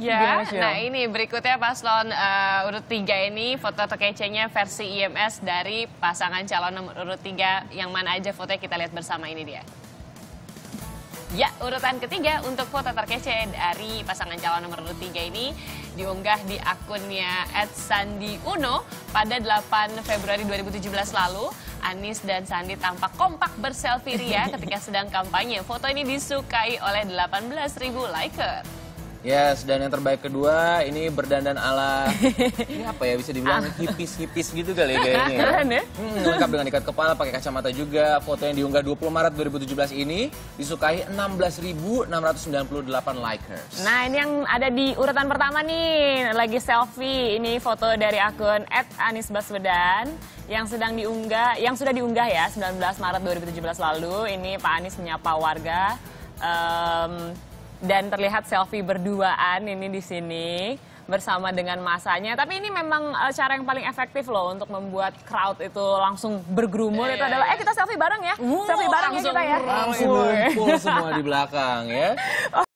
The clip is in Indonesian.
Ya, nah ini berikutnya paslon eh, urut 3 ini foto terkecenya versi IMS dari pasangan calon nomor urut 3 yang mana aja fotonya kita lihat bersama ini dia. Ya, urutan ketiga untuk foto terkece dari pasangan calon nomor urut 3 ini diunggah di akunnya @sandiuno pada 8 Februari 2017 lalu. Anis dan Sandi tampak kompak berselfie ria ketika sedang kampanye. Foto ini disukai oleh 18.000 liker. Yes, dan yang terbaik kedua ini berdandan ala ini apa ya bisa dibilang hipis-hipis gitu kali ya kayaknya. ya. Keren ya? Hmm, lengkap dengan ikat kepala, pakai kacamata juga. Foto yang diunggah 20 Maret 2017 ini disukai 16.698 likers. Nah ini yang ada di urutan pertama nih, lagi selfie. Ini foto dari akun @anisbaswedan yang sedang diunggah, yang sudah diunggah ya 19 Maret 2017 lalu. Ini Pak Anies menyapa warga em, dan terlihat selfie berduaan ini di sini bersama dengan masanya. Tapi ini memang eh, cara yang paling efektif loh untuk membuat crowd itu langsung bergerumul itu adalah eh kita selfie bareng ya, selfie bareng ya langsung kita ya. Langsung Woi. ngumpul semua di belakang ya.